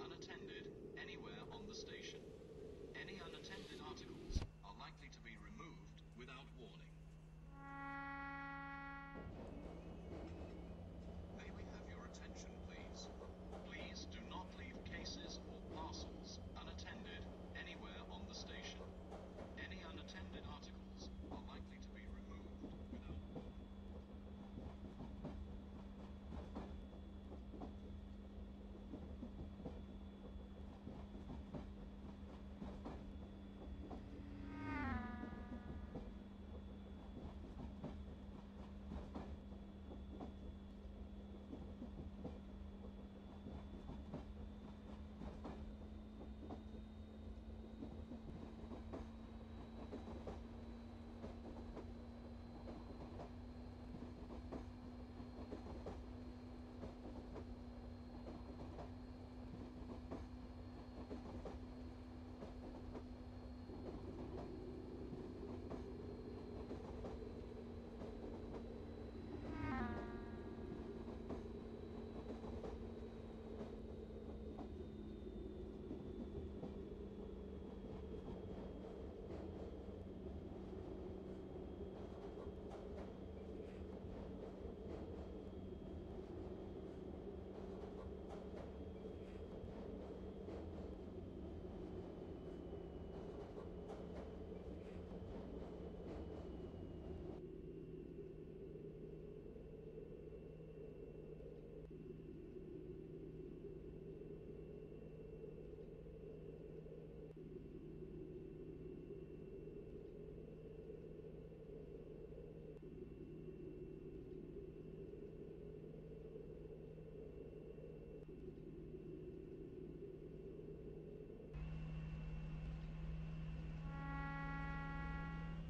unattended anywhere on the station. Any unattended articles are likely to be removed without warning.